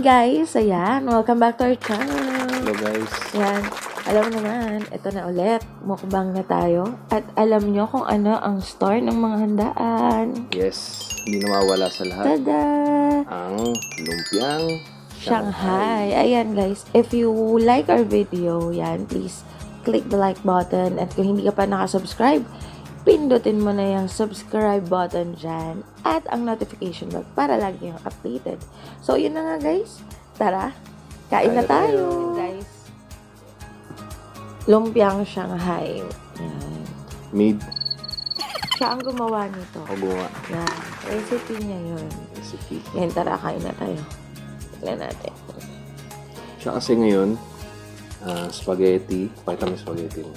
Guys! Ayan, welcome back to our channel. Hello guys. Ayan, alam mo naman, ito na ulit. Mukbang na tayo. At alam nyo kung ano ang store ng mga handaan. Yes, hindi nawawala sa lahat Tada! ang lumpiang Shanghai. Ayan guys, if you like our video, yan, please click the like button. At kung hindi ka pa nakasubscribe, pindutin mo na yung subscribe button dyan at ang notification bell para lagi yung updated. So, yun na nga guys. Tara, kain na tayo. Guys, lumpiang Shanghai. Yan. Made Siya ang gumawa nito. o gumawa Yan. Recipe niya yun. recipe. Yan, tara, kain na tayo. Tignan natin. Siya kasi ngayon, ah, spaghetti. Pakita mo spaghetti mo.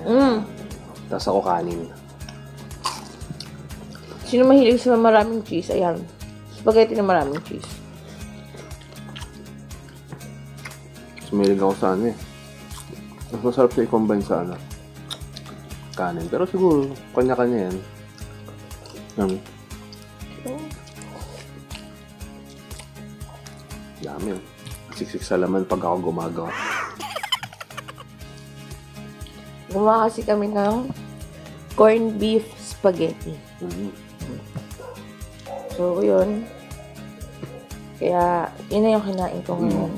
Mm. Tapos ako kanin. Sino mahilig sa maraming cheese? Ayan. Spaghetti na maraming cheese. Sumilig ako sa ano eh. Mas masarap siya i-combine sa ano. Kanin. Pero siguro, kanya-kanya yan. Yan. Dami yun. Siksik sa laman pag ako gumagawa. Gumawa kasi kami ng corned beef spaghetti. So, yun. Kaya, yun na yung kinain ko ngayon.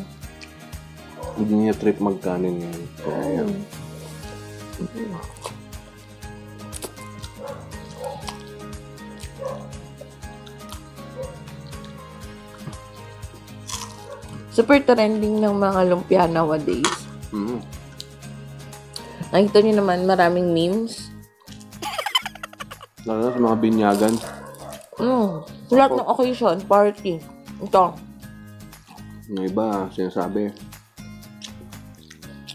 Hindi niya trip magkanin. Kaya yan. Super trending ng mga lumpia nowadays. Mhm. Nakita niyo naman maraming memes. Lalo na sa mga binyagan. Mm. Lahat ng occasion, party. Ito. Yung iba, sinasabi,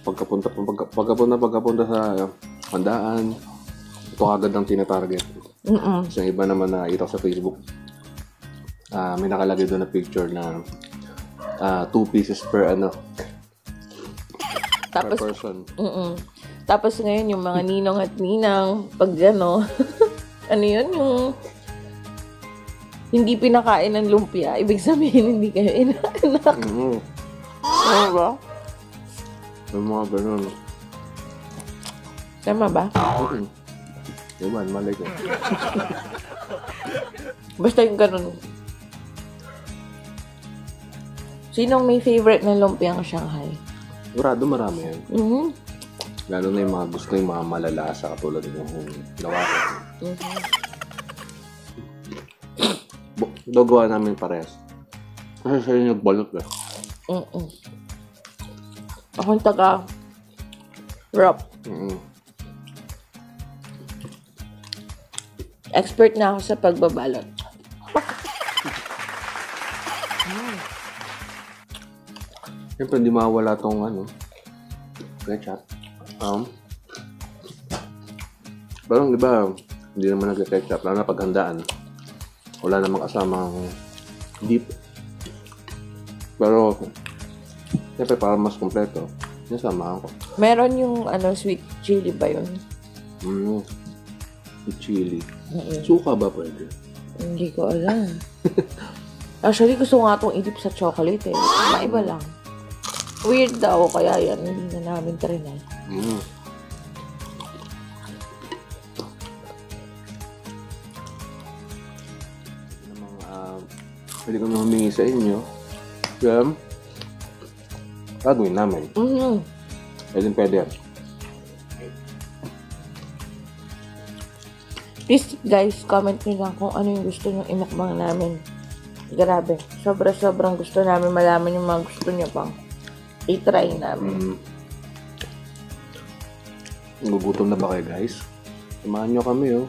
pagkapunta, pagka, pagkapunta, pagkapunta sa handaan, ito agad ang tinatarget. Mm-mm. So, yung iba naman na ito sa Facebook, ah may nakalagay doon na picture na ah, two pieces per ano, Tapos, per person. mm Tapos ngayon, yung mga ninong at ninang, pag ano, ano yun, yung hindi pinakain ng lumpia, ibig sabihin hindi kayo inaanak. Mhm. Ano ba? Yung mga ganun. Tama ba? Mali ko. Basta yung ganun. Sinong may favorite na lumpiang Shanghai? Sigurado marami yan. Mhm. Lalo na yung mga gusto yung mga malalasa katulad ng gawa ko. Bu- Gagawa namin parehas. Kasi siya yung nagbalot eh. Mhm. Ako yung taga wrap. Mhm. Expert na ako sa pagbabalot. Siyempre, hindi mawala tong ano, ketchup. Um, parang di ba, hindi naman nag-ketchup, lalo na paghandaan. Wala namang kasamang dip. Pero, siyempre, para mas kompleto, nasamahan ko. Meron yung ano sweet chili ba yun? Mm, with chili. Mhm. Suka ba pwede? Hindi ko alam. Actually, gusto ko nga itong idip sa chocolate eh. Maiba lang. Weird daw, kaya yan, hindi na namin trinay. Mm. Namang, ah, pwede kami humingi sa inyo. Kaya, gagawin namin. Mhm. Pwede pwede yan. Please, guys, comment nyo lang kung ano yung gusto nyo imukbang namin. Grabe. Sobra-sobrang gusto namin malaman yung mga gusto nyo pang i-try namin. Mm. Gugutom na ba kayo guys? Samahan nyo kami oh.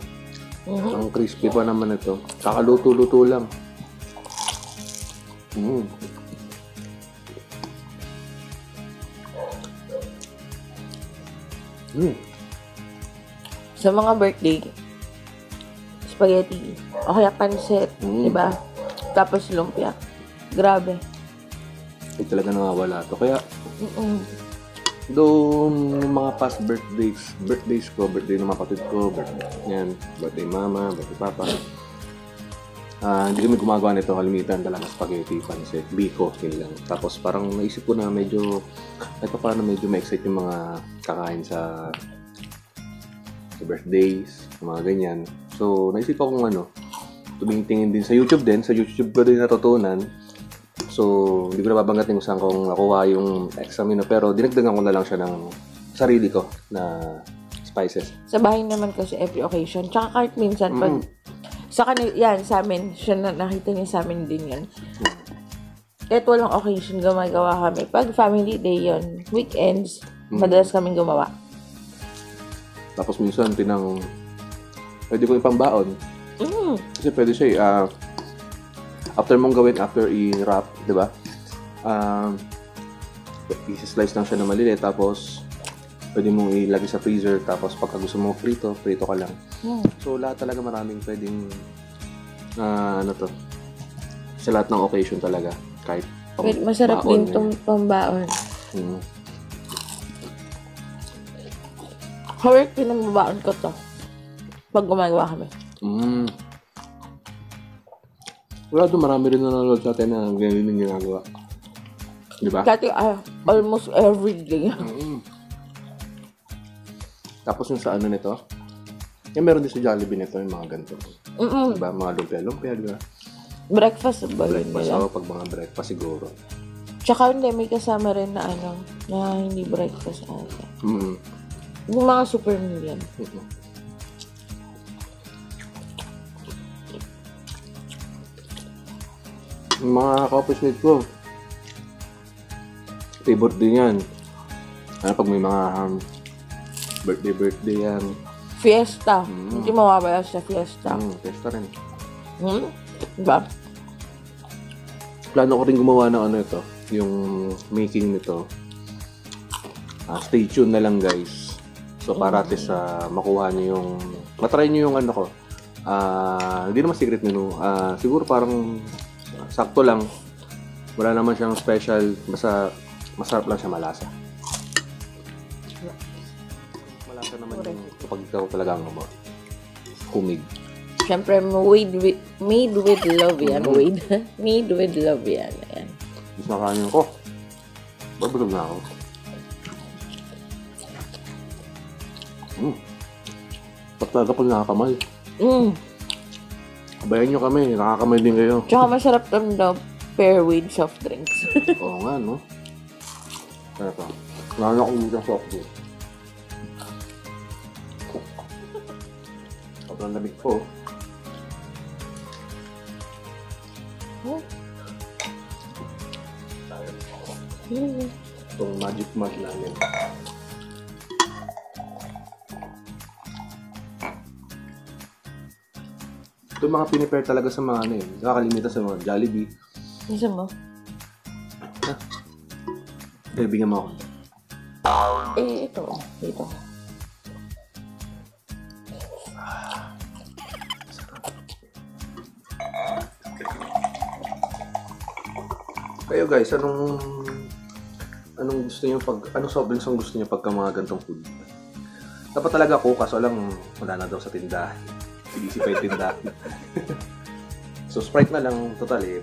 Mhm. Ang crispy pa naman ito. Kakaluto-luto lang. Mm. Mm. Sa mga birthday, spaghetti, o kaya pancit, Mm. diba? Tapos lumpia. Grabe. Hindi talaga nawawala to. Kaya, Mm-mm. Though, yung mga past birthdays, birthdays ko, birthday ng mga kapatid ko, birthday, yan, birthday mama, birthday papa. Ah, hindi kami gumagawa nito. Kalimitan talaga spaghetti, pancit, biko, yun lang. Tapos parang naisip ko na medyo, pa paano medyo ma-excite yung mga kakain sa, sa birthdays, mga ganyan. So, naisip ko kung ano, tumingin din sa YouTube din. Sa YouTube ko din natutunan. So, hindi ko na babanggatin kung saan kong nakuha yung extra menu. Pero dinagdagan ko na lang siya ng sarili ko na spices. Sa bahay naman kasi every occasion. Tsaka kahit minsan, pag, Mm. sa kanil, yan, sa amin, siya na, nakita niya sa amin din yan. Kahit walang occasion, gumagawa kami. Pag family day yon weekends, Mm. madalas kaming gumawa. Tapos minsan, tinang, pwede ko ipambaon. Mm. Kasi pwede siya eh. ah, after mong gawin, after i-wrap, di ba? Um, i-slice lang siya na maliliit. Tapos, pwede mong ilagay sa freezer. Tapos, pagka gusto mo prito, prito ka lang. Mm. So, lahat talaga maraming pwedeng, ah, ano to, sa lahat ng occasion talaga. Kahit pang Wait, masarap baon, din tong pambaon. eh. Mm. Hawak pinagbabaon ko to. Pag gumagawa kami. Mm. Wala doon, marami rin nanonood sa atin na ganyan yung ginagawa. Di ba? Dati, ah, almost every day. Mm. Tapos yung sa ano nito, yung meron din sa Jollibee nito, yung mga ganito. Mm-mm. Diba? Mga lumpia-lumpia, di ba? Breakfast ba yun Breakfast nila? ako pag mga breakfast siguro. Tsaka hindi, may kasama rin na ano, na hindi breakfast ata. Mm. Yung mga super meal yan. Yung mga coffee mate ko, favorite din yan. Ano pag may mga um, birthday birthday yan. Fiesta. Mm. Hindi mawawala sa fiesta. Mm, testa rin. Hmm? Diba? plano ko rin gumawa ng ano ito, yung making nito. Ah, stay tuned na lang guys. So para at least ah, makuha niyo yung matry niyo yung ano ko. Ah, hindi naman secret menu. Ah, siguro parang sakto lang. Wala naman siyang special, basta masarap lang siya malasa. Malasa naman yung kapag ikaw talaga ang gumawa. Kumig. Siyempre, made with, made with love yan. Mm. Made, made with love yan. Ayan. Mas nakain ko. Babulog na ako. Mm. Ba't talaga pag nakakamay? Mm. Bayan nyo kami, nakakamay din kayo. Tsaka masarap tam daw pair with soft drinks. Oo nga, no? Kaya pa. Nana ko yung soft drink. Sobrang lamig po. Oh. Itong magic mug namin. Ito yung mga pinipare talaga sa mga ano eh. Nakakalimita sa mga Jollibee. Isa mo? Eh, bigyan mo ako. Eh, ito. Dito. Kayo guys, anong anong gusto niyo pag anong soft drinks ang gusto niyo pagka mga gantong food? Dapat talaga ko kaso lang wala na daw sa tindahan. Sige pa yung tindahan. so Sprite na lang total eh.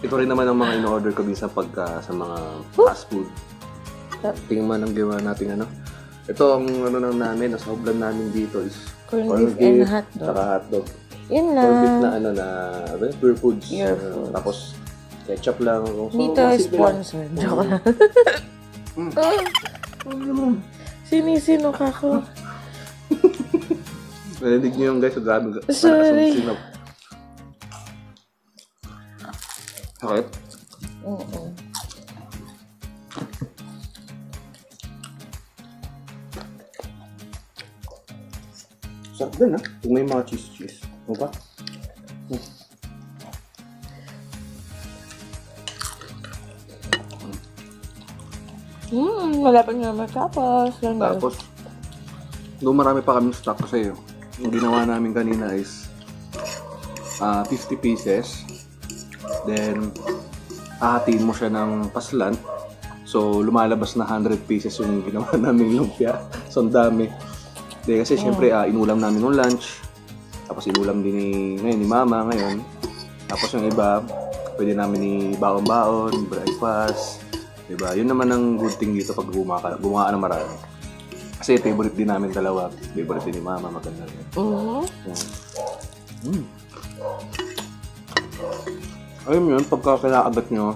Ito rin naman ang mga in-order ko minsan pagka sa mga fast food. Tingnan man ang gawa natin ano. Ito ang ano nang namin, nasa hublan namin dito is Corned beef and hotdog. Saka hotdog. Yun na. Corned beef na ano na ano, pure foods. Pure Uh, foods. Tapos ketchup lang. So, Dito lang. sponsor. Joke lang. Mm. Sinisino ka ko. Narinig niyo yung guys, grabe. Sorry. Sinap. Sakit? Oo. Sarap din ha. Kung may mga cheese-cheese. Ano ba? Hmm, wala pa nga matapos. Tapos, doon marami pa kaming stock kasi yung ginawa namin kanina is ah 50 pieces. Then, ahatiin mo siya ng paslan. So, lumalabas na 100 pieces yung ginawa naming lumpia. So, ang dami. De, kasi syempre, ah, inulam namin ng lunch. Tapos inulam din ni, ngayon, ni mama ngayon. Tapos yung iba, pwede namin ni baon-baon, breakfast. Diba? Yun naman ang good thing dito pag gumawa ka, gumawa ka ng marami. Kasi favorite din namin dalawa. Favorite din ni mama, maganda rin. Mhm. Mm. Ayun yun, pagka kinaagat nyo,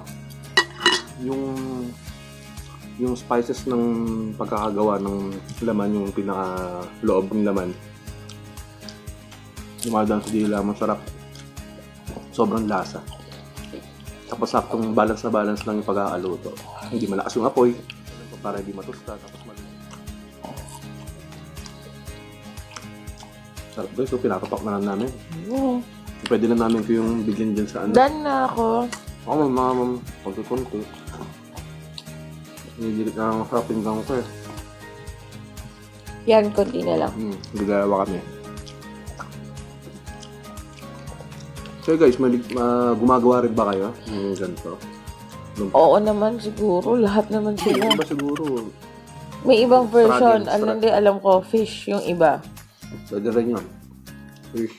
yung yung spices ng pagkakagawa ng laman, yung pinaka loob ng laman, lumadaan sa dila, masarap. Sobrang lasa. Tapos saktong balance na balance lang yung pagkakaluto. Hindi malakas yung apoy, para hindi matusta. Tapos mal- Sarap guys, so pinapapak na lang namin. Mhm. Pwede na namin ko yung bigyan dyan sa ano. Done na ako. Ako may mga mam, konti-konti. Hinigilit na ang sarap pinggang ko eh. Yan, konti na lang. Hmm, gagawa kami. So guys, may, uh, gumagawa rin ba kayo ng ganito? Nung, Oo naman siguro. Lahat naman sila. Iba siguro, May ibang version. Ano hindi alam ko. Fish yung iba. Pwede rin yun. Fish.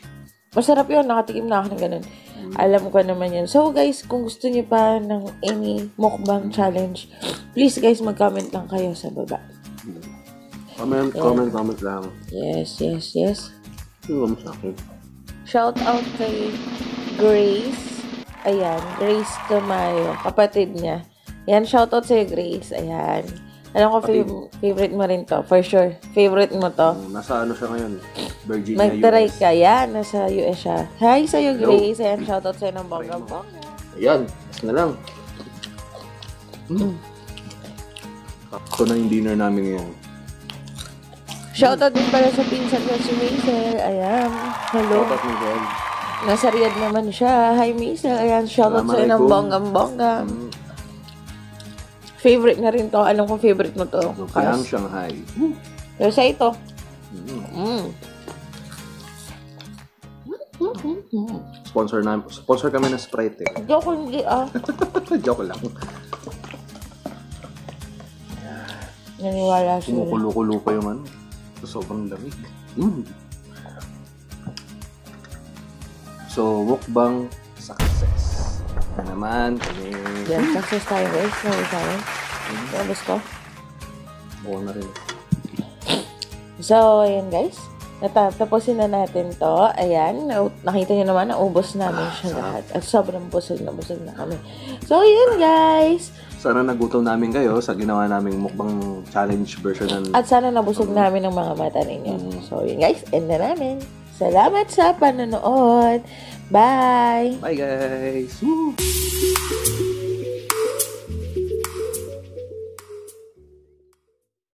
Masarap yun. Nakatikim na ako ng ganun. Alam ko naman yun. So guys, kung gusto niyo pa ng any mukbang challenge, please guys, mag-comment lang kayo sa baba. Comment, comment, comment lang. Yes, yes, yes. Yung sa akin. Shout out kay Grace. Ayan, Grace Tamayo, kapatid niya. Yan, shout out sa'yo, Grace. Ayan. Alam ko, fav- favorite mo rin to. For sure. Favorite mo to. Um, Nasa ano siya ngayon? Virginia, Mag-try US. ka. Yan, nasa US siya. Hi sa'yo, Hello. Grace. Ayan, shout out sa'yo ng bongga bongga. Ayan, mas na lang. Mm. Ito na yung dinner namin ngayon. Shout out din pala sa pinsan ko si Maisel. Ayan. Hello. Dapat mo. Nasa Riyadh naman siya. Hi, Maisel. Ayan, shout out sa'yo ng Assalamualaikum. bongga bongga. Mm. Favorite na rin to. Alam ko favorite mo to. Kayang Kas. Shanghai. Pero sa ito. Mm. Mm. Mm. Sponsor na, sponsor kami ng Sprite eh. Joke hindi ah. Joke lang. Naniwala sila. Kumukulo-kulo pa yung ano. Sobrang lamig. Mm. So, mukbang Na naman kami. Yan, success tayo guys. Nawi tayo. Tapos ko. Buo na rin. So, ayan guys. Natatapusin na natin to. Ayan. na- Nakita niyo naman, naubos namin siya lahat. At sobrang busog na busog na kami. So, ayan guys. Sana nagutom namin kayo sa ginawa naming mukbang challenge version ng At sana nabusog namin ang mga mata ninyo. Mm. So, yun guys. End na namin. Salamat sa panonood. Bye! Bye guys! Woo!